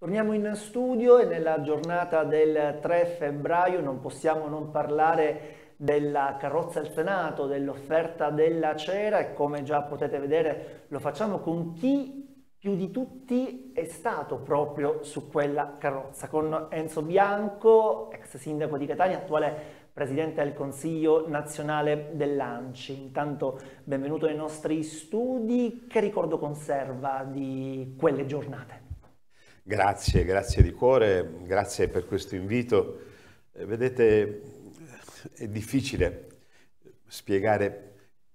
Torniamo in studio e nella giornata del 3 febbraio non possiamo non parlare della carrozza al Senato, dell'offerta della cera e come già potete vedere lo facciamo con chi più di tutti è stato proprio su quella carrozza, con Enzo Bianco, ex sindaco di Catania, attuale presidente del Consiglio nazionale dell'ANCI. Intanto benvenuto nei nostri studi, che ricordo conserva di quelle giornate? Grazie, grazie di cuore, grazie per questo invito. Eh, vedete, è difficile spiegare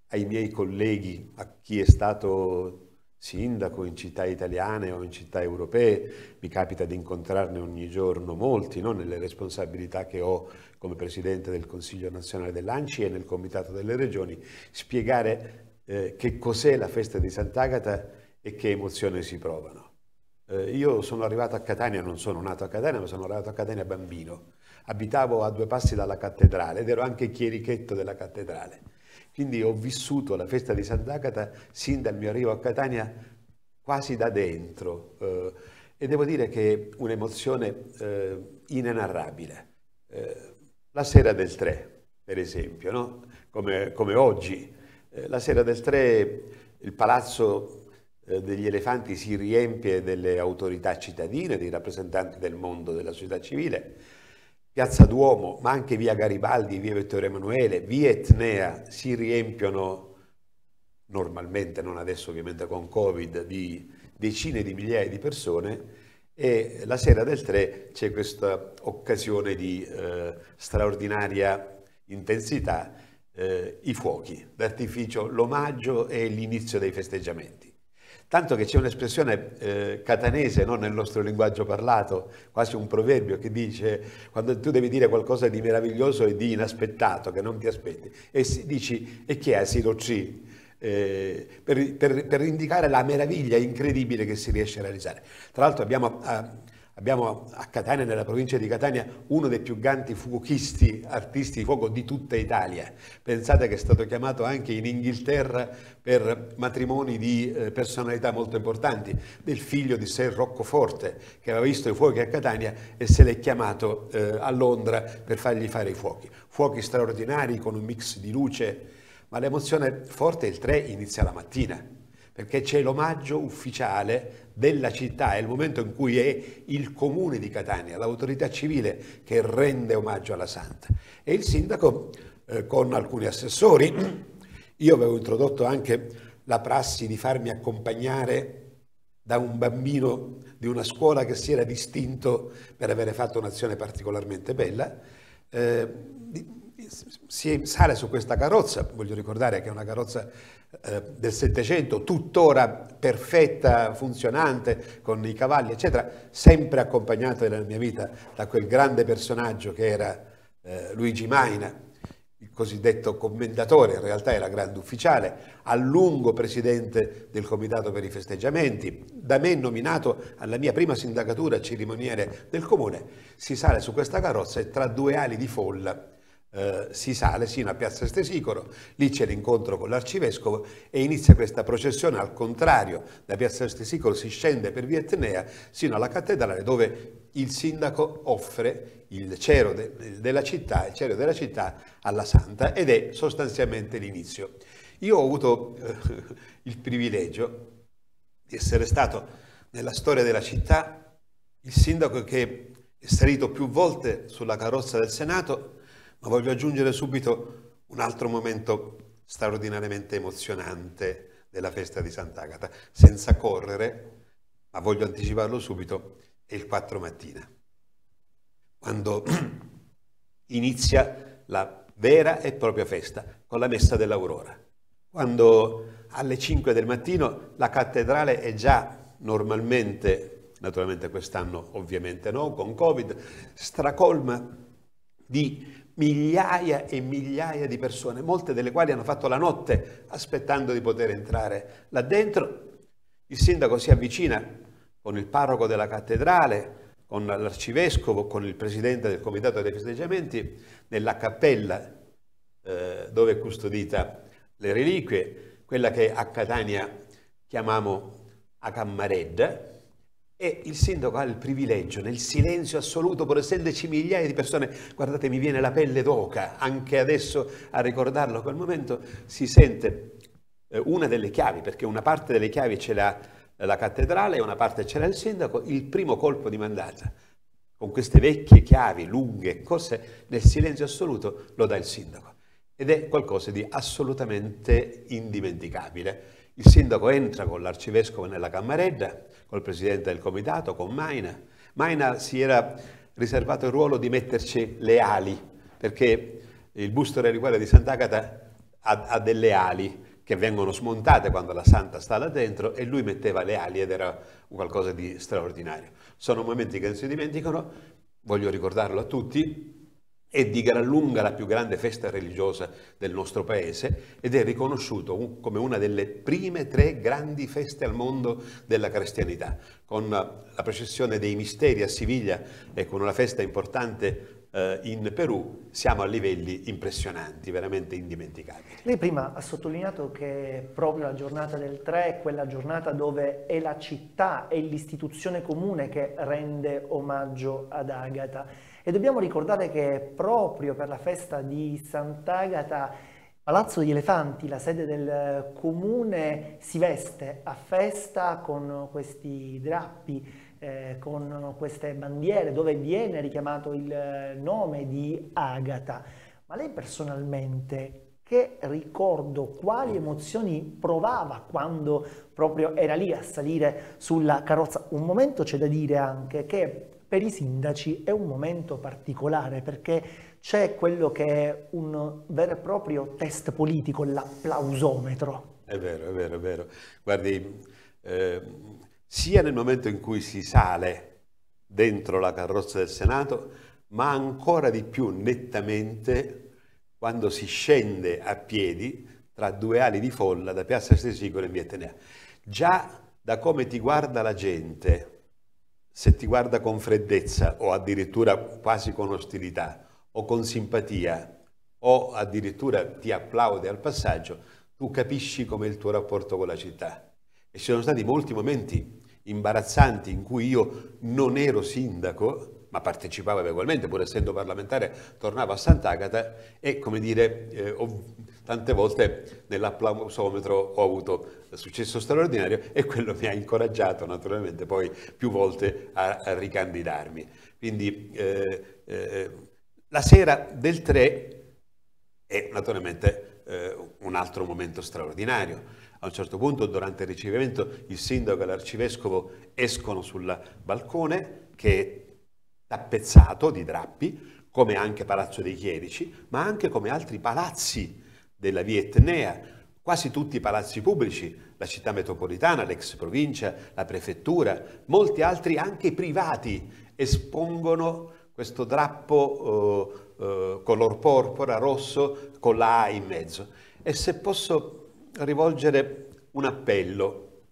ai miei colleghi, a chi è stato sindaco in città italiane o in città europee, mi capita di incontrarne ogni giorno molti, no? nelle responsabilità che ho come Presidente del Consiglio nazionale dell'ANCI e nel Comitato delle Regioni, spiegare eh, che cos'è la festa di Sant'Agata e che emozione si provano. Eh, io sono arrivato a Catania, non sono nato a Catania, ma sono arrivato a Catania bambino. Abitavo a due passi dalla cattedrale ed ero anche chierichetto della cattedrale. Quindi ho vissuto la festa di Sant'Agata sin dal mio arrivo a Catania quasi da dentro. Eh, e devo dire che è un'emozione eh, inenarrabile. Eh, la sera del 3, per esempio, no? come, come, oggi. Eh, la sera del 3 il palazzo degli elefanti si riempie delle autorità cittadine, dei rappresentanti del mondo della società civile. Piazza Duomo, ma anche via Garibaldi, via Vittorio Emanuele, via Etnea si riempiono normalmente, non adesso ovviamente con Covid, di decine di migliaia di persone e la sera del 3 c'è questa occasione di eh, straordinaria intensità, eh, i fuochi d'artificio, l'omaggio e l'inizio dei festeggiamenti. Tanto che c'è un'espressione eh, catanese no? nel nostro linguaggio parlato, quasi un proverbio che dice quando tu devi dire qualcosa di meraviglioso e di inaspettato, che non ti aspetti, e si, dici e che è Siroci? Eh, per, per, per, indicare la meraviglia incredibile che si riesce a realizzare. Tra l'altro abbiamo... A, Abbiamo a Catania, nella provincia di Catania, uno dei più grandi fuochisti, artisti di fuoco di tutta Italia. Pensate che è stato chiamato anche in Inghilterra per matrimoni di eh, personalità molto importanti, del figlio di Sir Roccoforte, che aveva visto i fuochi a Catania e se l'è chiamato eh, a Londra per fargli fare i fuochi. Fuochi straordinari con un mix di luce, ma l'emozione forte il 3 inizia la mattina perché c'è l'omaggio ufficiale della città, è il momento in cui è il comune di Catania, l'autorità civile che rende omaggio alla Santa. E il sindaco eh, con alcuni assessori, io avevo introdotto anche la prassi di farmi accompagnare da un bambino di una scuola che si era distinto per avere fatto un'azione particolarmente bella, eh, si sale su questa carrozza, voglio ricordare che è una carrozza eh, del Settecento, tuttora perfetta, funzionante, con i cavalli, eccetera, sempre accompagnato nella mia vita da quel grande personaggio che era eh, Luigi Maina, il cosiddetto commendatore, in realtà era grande ufficiale, a lungo presidente del Comitato per i festeggiamenti, da me nominato alla mia prima sindacatura cerimoniere del comune, si sale su questa carrozza e tra due ali di folla eh, si sale sino a Piazza Stesicoro, lì c'è l'incontro con l'arcivescovo e inizia questa processione al contrario, da Piazza Stesicoro si scende per via Etnea sino alla cattedrale dove il sindaco offre il cero de della città, il cero della città alla Santa ed è sostanzialmente l'inizio. Io ho avuto eh, il privilegio di essere stato nella storia della città il sindaco che è salito più volte sulla carrozza del Senato ma voglio aggiungere subito un altro momento straordinariamente emozionante della festa di Sant'Agata, senza correre, ma voglio anticiparlo subito, è il 4 mattina, quando inizia la vera e propria festa con la messa dell'aurora, quando alle 5 del mattino la cattedrale è già normalmente, naturalmente quest'anno ovviamente no, con Covid, stracolma di migliaia e migliaia di persone, molte delle quali hanno fatto la notte aspettando di poter entrare là dentro. Il sindaco si avvicina con il parroco della cattedrale, con l'arcivescovo, con il presidente del comitato dei festeggiamenti, nella cappella eh, dove è custodita le reliquie, quella che a Catania chiamiamo a Cammaredda, E il sindaco ha il privilegio, nel silenzio assoluto, pur essendoci migliaia di persone, guardate mi viene la pelle d'oca, anche adesso a ricordarlo, a quel momento si sente eh, una delle chiavi, perché una parte delle chiavi ce l'ha la cattedrale e una parte ce l'ha il sindaco, il primo colpo di mandata, con queste vecchie chiavi lunghe, cose nel silenzio assoluto, lo dà il sindaco. Ed è qualcosa di assolutamente indimenticabile. Il sindaco entra con l'arcivescovo nella cammarella, col presidente del comitato, con Maina. Maina si era riservato il ruolo di metterci le ali, perché il busto reliquario di Sant'Agata ha, ha delle ali che vengono smontate quando la santa sta là dentro e lui metteva le ali ed era qualcosa di straordinario. Sono momenti che non si dimenticano, voglio ricordarlo a tutti, è di gran lunga la più grande festa religiosa del nostro paese ed è riconosciuto come una delle prime tre grandi feste al mondo della cristianità, con la processione dei misteri a Siviglia e con una festa importante eh, in Perù, siamo a livelli impressionanti, veramente indimenticabili. Lei prima ha sottolineato che proprio la giornata del 3 è quella giornata dove è la città e l'istituzione comune che rende omaggio ad Agata. E dobbiamo ricordare che proprio per la festa di Sant'Agata Palazzo degli Elefanti, la sede del comune, si veste a festa con questi drappi, eh, con queste bandiere dove viene richiamato il nome di Agata. Ma lei personalmente che ricordo, quali emozioni provava quando proprio era lì a salire sulla carrozza? Un momento c'è da dire anche che per i sindaci è un momento particolare perché c'è quello che è un vero e proprio test politico, l'applausometro. È vero, è vero, è vero. Guardi, eh, sia nel momento in cui si sale dentro la carrozza del Senato, ma ancora di più nettamente quando si scende a piedi tra due ali di folla da Piazza Stesicolo in Via Atenea. Già da come ti guarda la gente, se ti guarda con freddezza o addirittura quasi con ostilità o con simpatia o addirittura ti applaude al passaggio, tu capisci com'è il tuo rapporto con la città. E ci sono stati molti momenti imbarazzanti in cui io non ero sindaco, ma partecipavo ugualmente, pur essendo parlamentare, tornavo a Sant'Agata e, come dire, eh, ho, tante volte nell'applausometro ho avuto successo straordinario e quello mi ha incoraggiato naturalmente poi più volte a, a ricandidarmi. Quindi eh, eh, la sera del 3 è naturalmente eh, un altro momento straordinario. A un certo punto, durante il ricevimento, il sindaco e l'arcivescovo escono sul balcone che è tappezzato di drappi, come anche Palazzo dei Chierici, ma anche come altri palazzi della via Etnea, quasi tutti i palazzi pubblici, la città metropolitana, l'ex provincia, la prefettura, molti altri anche privati espongono questo drappo eh, eh, color porpora, rosso, con la A in mezzo. E se posso rivolgere un appello,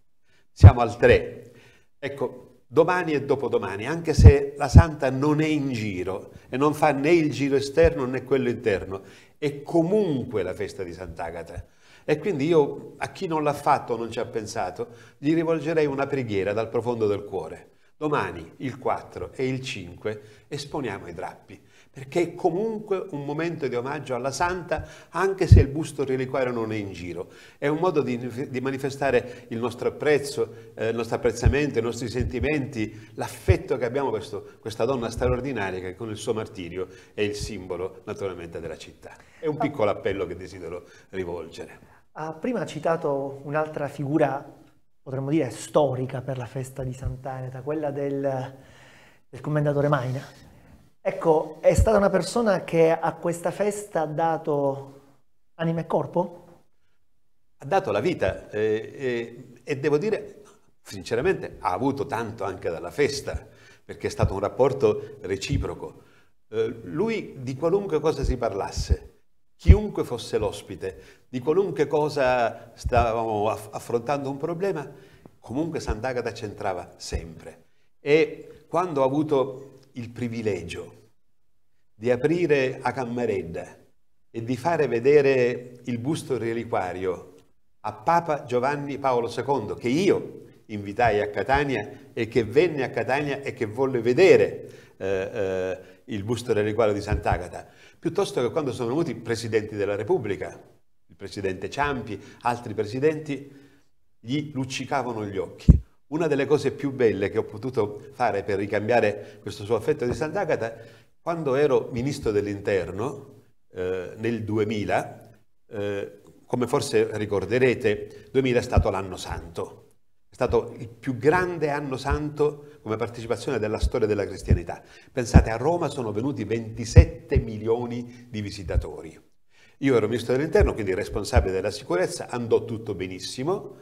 siamo al 3. Ecco, domani e dopodomani, anche se la Santa non è in giro e non fa né il giro esterno né quello interno, è comunque la festa di Sant'Agata. E quindi io, a chi non l'ha fatto o non ci ha pensato, gli rivolgerei una preghiera dal profondo del cuore. Domani, il 4 e il 5, esponiamo i drappi, perché è comunque un momento di omaggio alla Santa, anche se il busto reliquario non è in giro. È un modo di, di manifestare il nostro apprezzo, eh, il nostro apprezzamento, i nostri sentimenti, l'affetto che abbiamo verso questa donna straordinaria che con il suo martirio è il simbolo naturalmente della città. È un piccolo appello che desidero rivolgere. Ha prima citato un'altra figura, potremmo dire, storica per la festa di Sant'Aneta, quella del, del commendatore Maina. Ecco, è stata una persona che a questa festa ha dato anima e corpo? Ha dato la vita eh, eh, e devo dire, sinceramente, ha avuto tanto anche dalla festa, perché è stato un rapporto reciproco. Eh, lui di qualunque cosa si parlasse, chiunque fosse l'ospite, di qualunque cosa stavamo affrontando un problema, comunque Sant'Agata c'entrava sempre. E quando ho avuto il privilegio di aprire a Cammaredda e di fare vedere il busto reliquario a Papa Giovanni Paolo II, che io invitai a Catania e che venne a Catania e che volle vedere eh, eh, il busto reliquario di Sant'Agata, piuttosto che quando sono venuti i presidenti della Repubblica, il presidente Ciampi, altri presidenti, gli luccicavano gli occhi. Una delle cose più belle che ho potuto fare per ricambiare questo suo affetto di Sant'Agata, quando ero ministro dell'interno, eh, nel 2000, eh, come forse ricorderete, 2000 è stato l'anno santo. È stato il più grande anno santo come partecipazione della storia della cristianità. Pensate, a Roma sono venuti 27 milioni di visitatori. Io ero ministro dell'interno, quindi responsabile della sicurezza, andò tutto benissimo.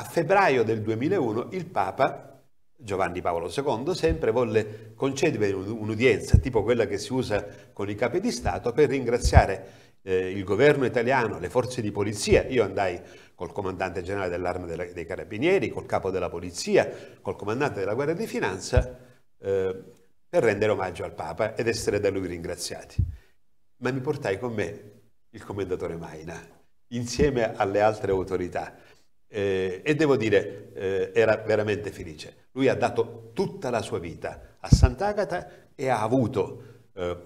A febbraio del 2001 il Papa, Giovanni Paolo II, sempre volle concedermi un'udienza tipo quella che si usa con i capi di Stato per ringraziare eh, il governo italiano, le forze di polizia, io andai col comandante generale dell'arma dei carabinieri, col capo della polizia, col comandante della guardia di finanza, eh, per rendere omaggio al Papa ed essere da lui ringraziati. Ma mi portai con me il commendatore Maina, insieme alle altre autorità. Eh, e devo dire, eh, era veramente felice. Lui ha dato tutta la sua vita a Sant'Agata e ha avuto eh,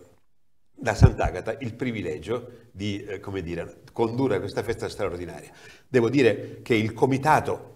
da Sant'Agata il privilegio di eh, dire, condurre questa festa straordinaria. Devo dire che il comitato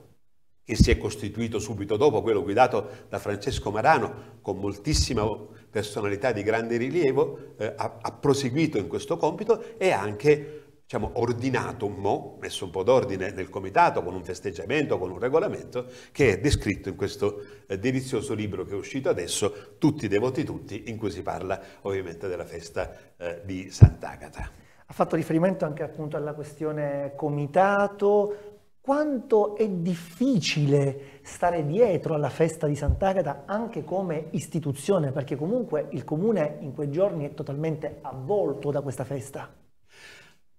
che si è costituito subito dopo, quello guidato da Francesco Marano, con moltissima personalità di grande rilievo, eh, ha, ha, proseguito in questo compito e anche diciamo, ordinato mo', messo un po' d'ordine nel comitato con un festeggiamento, con un regolamento, che è descritto in questo eh, delizioso libro che è uscito adesso, Tutti devoti tutti, in cui si parla ovviamente della festa eh, di Sant'Agata. Ha fatto riferimento anche appunto alla questione comitato, quanto è difficile stare dietro alla festa di Sant'Agata anche come istituzione, perché comunque il comune in quei giorni è totalmente avvolto da questa festa.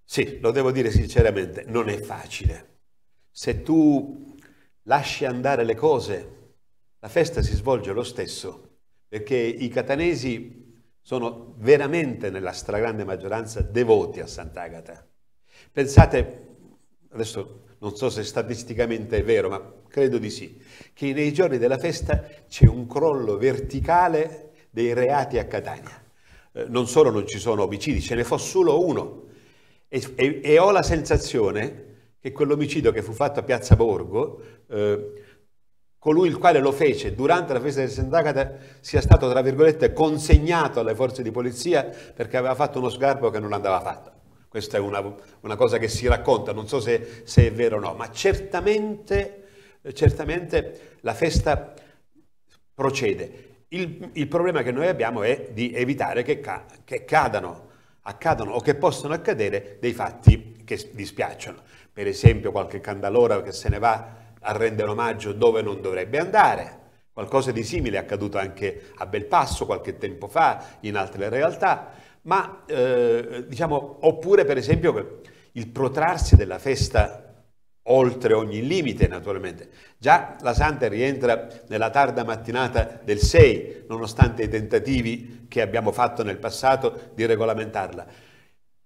Sì, lo devo dire sinceramente, non è facile. Se tu lasci andare le cose, la festa si svolge lo stesso, perché i catanesi sono veramente nella stragrande maggioranza devoti a Sant'Agata. Pensate, adesso non so se statisticamente è vero, ma credo di sì, che nei giorni della festa c'è un crollo verticale dei reati a Catania. Eh, non solo non ci sono omicidi, ce ne fosse solo uno e, e, e, ho la sensazione che quell'omicidio che fu fatto a Piazza Borgo, eh, colui il quale lo fece durante la festa del Sant'Agata sia stato, tra virgolette, consegnato alle forze di polizia perché aveva fatto uno sgarbo che non andava fatto. Questa è una, una cosa che si racconta, non so se, se è vero o no, ma certamente, certamente la festa procede. Il, il, problema che noi abbiamo è di evitare che, ca che cadano accadono o che possono accadere dei fatti che dispiacciono. Per esempio qualche candalora che se ne va a rendere omaggio dove non dovrebbe andare. Qualcosa di simile è accaduto anche a Belpasso qualche tempo fa, in altre realtà, ma eh, diciamo, oppure per esempio il protrarsi della festa oltre ogni limite naturalmente. Già la Santa rientra nella tarda mattinata del 6, nonostante i tentativi che abbiamo fatto nel passato di regolamentarla.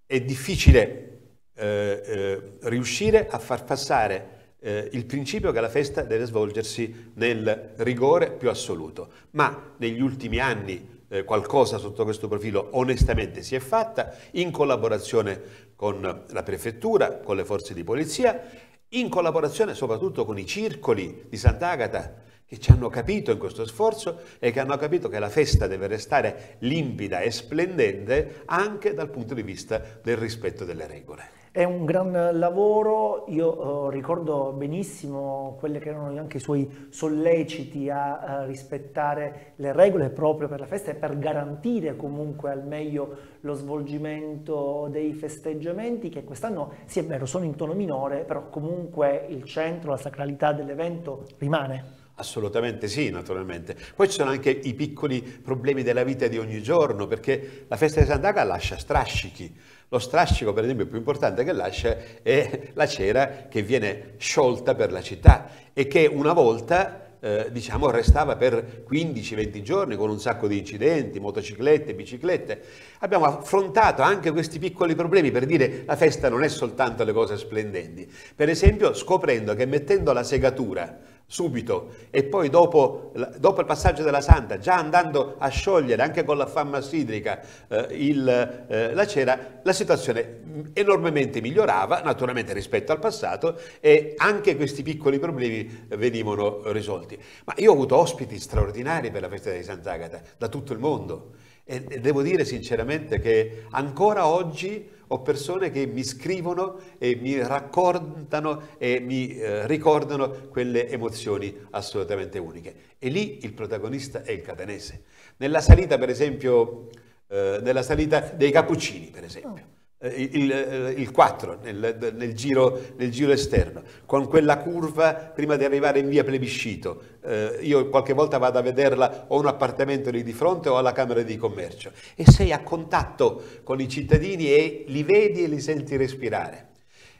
È difficile eh, eh, riuscire a far passare eh, il principio che la festa deve svolgersi nel rigore più assoluto, ma negli ultimi anni eh, qualcosa sotto questo profilo onestamente si è fatta in collaborazione con la prefettura, con le forze di polizia in collaborazione soprattutto con i circoli di Sant'Agata che ci hanno capito in questo sforzo e che hanno capito che la festa deve restare limpida e splendente anche dal punto di vista del rispetto delle regole. È un gran lavoro, io eh, ricordo benissimo quelli che erano anche i suoi solleciti a, a, rispettare le regole proprio per la festa e per garantire comunque al meglio lo svolgimento dei festeggiamenti che quest'anno, sì è vero, sono in tono minore, però comunque il centro, la sacralità dell'evento rimane. Assolutamente sì, naturalmente. Poi ci sono anche i piccoli problemi della vita di ogni giorno, perché la festa di Sant'Aga lascia strascichi lo strascico, per esempio, più importante che lascia è la cera che viene sciolta per la città e che una volta eh, diciamo, restava per 15-20 giorni con un sacco di incidenti, motociclette, biciclette. Abbiamo affrontato anche questi piccoli problemi per dire la festa non è soltanto le cose splendenti. Per esempio scoprendo che mettendo la segatura subito e poi dopo, dopo, il passaggio della Santa, già andando a sciogliere anche con la famma sidrica eh, il, eh, la cera, la situazione enormemente migliorava, naturalmente rispetto al passato, e anche questi piccoli problemi venivano risolti. Ma io ho avuto ospiti straordinari per la festa di Sant'Agata da tutto il mondo e devo dire sinceramente che ancora oggi ho persone che mi scrivono e mi raccontano e mi eh, ricordano quelle emozioni assolutamente uniche. E lì il protagonista è il catanese. Nella salita, per esempio, eh, nella salita dei Cappuccini, per esempio. Eh, il, eh, il 4 nel, nel, giro, nel, giro, esterno, con quella curva prima di arrivare in via plebiscito. Eh, io qualche volta vado a vederla, ho un appartamento lì di fronte o alla Camera di Commercio e sei a contatto con i cittadini e li vedi e li senti respirare.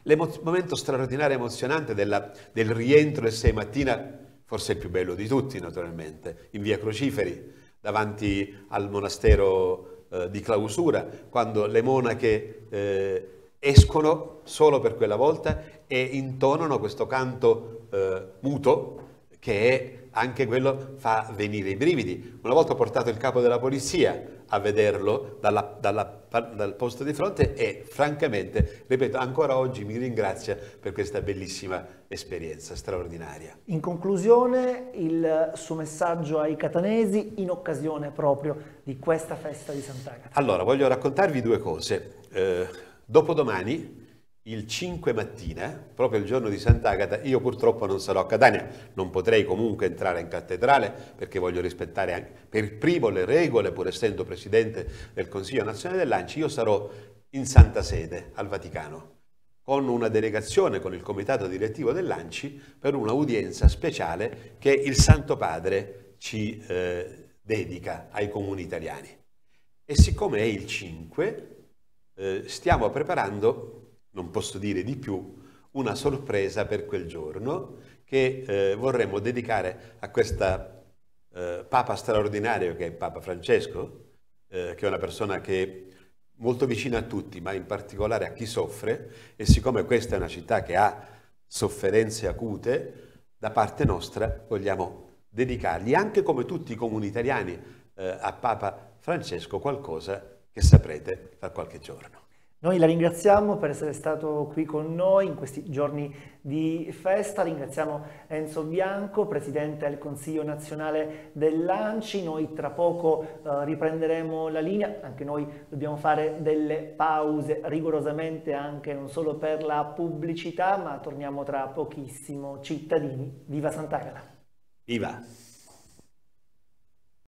Il momento straordinario e emozionante della, del rientro del 6 mattina, forse il più bello di tutti naturalmente, in via Crociferi, davanti al monastero eh, di clausura, quando le monache eh, escono solo per quella volta e intonano questo canto eh, muto che è anche quello fa venire i brividi. Una volta ho portato il capo della polizia a vederlo dalla, dalla, dal posto di fronte e francamente, ripeto, ancora oggi mi ringrazia per questa bellissima esperienza straordinaria. In conclusione, il suo messaggio ai catanesi in occasione proprio di questa festa di Sant'Agata. Allora, voglio raccontarvi due cose. Eh, dopodomani il 5 mattina, proprio il giorno di Sant'Agata, io purtroppo non sarò a Catania, non potrei comunque entrare in cattedrale perché voglio rispettare anche per primo le regole, pur essendo presidente del Consiglio nazionale dell'Anci, io sarò in Santa Sede, al Vaticano, con una delegazione con il comitato direttivo dell'Anci per un'udienza speciale che il Santo Padre ci eh, dedica ai comuni italiani. E siccome è il 5, eh, stiamo preparando non posso dire di più, una sorpresa per quel giorno che eh, vorremmo dedicare a questa eh, Papa straordinario che è Papa Francesco, eh, che è una persona che è molto vicina a tutti, ma in particolare a chi soffre, e siccome questa è una città che ha sofferenze acute, da parte nostra vogliamo dedicargli, anche come tutti i comuni italiani, eh, a Papa Francesco qualcosa che saprete tra qualche giorno. Noi la ringraziamo per essere stato qui con noi in questi giorni di festa, ringraziamo Enzo Bianco, Presidente del Consiglio nazionale dell'ANCI, noi tra poco eh, riprenderemo la linea, anche noi dobbiamo fare delle pause rigorosamente anche non solo per la pubblicità, ma torniamo tra pochissimo. Cittadini, viva Sant'Agata! Viva!